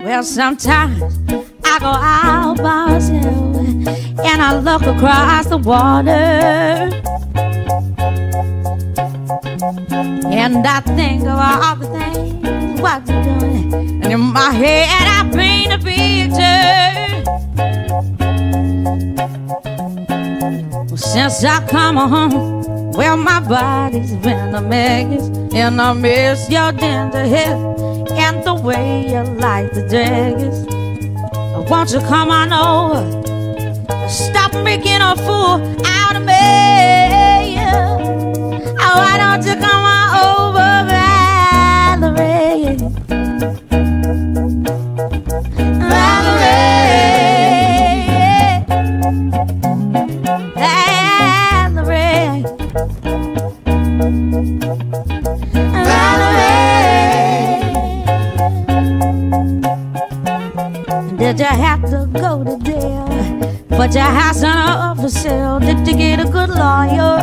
Well, sometimes I go out myself and I look across the water. And I think of all the things what you're doing. And in my head, I paint a picture. Since I come home, well, my body's been a mess. And I miss your tender hair and the way you like the dress. Won't you come on over? Stop making a fool out of me. Oh, why don't you come on over, Valerie? Valerie. Valerie. You have to go to jail? But your house on for sale. Did you get a good lawyer?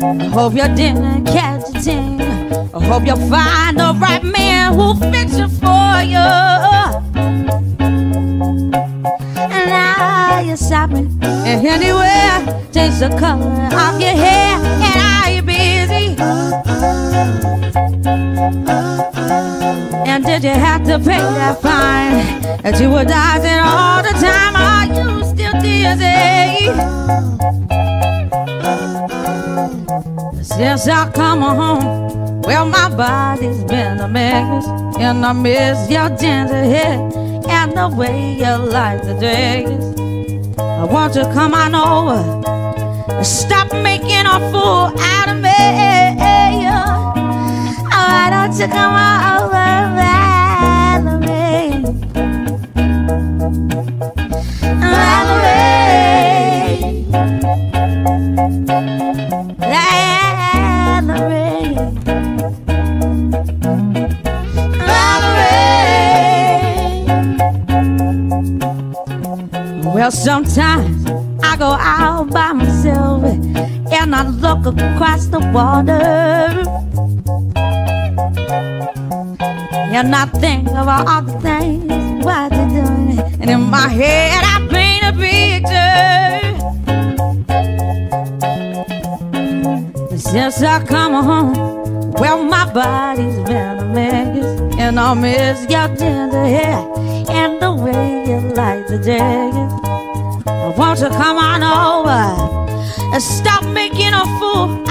I hope you didn't catch a thing. I hope you find the right man who'll fix it for you. And now you're shopping and anywhere, change the color of your hair. To pay that fine that you were dodging all the time? Are you still dizzy? Since I come home, well, my body's been a mess, and I miss your ginger hair and the way you like the dress. I want you to come on over, stop making a fool out of me. Oh, why don't you come on Well, sometimes I go out by myself and I look across the water. And I think of all the things what. And in my head, I paint a picture. Since I come home, well, my body's been a mess. And I miss your tender hair and the way you like the dress. Won't you come on over and stop making a fool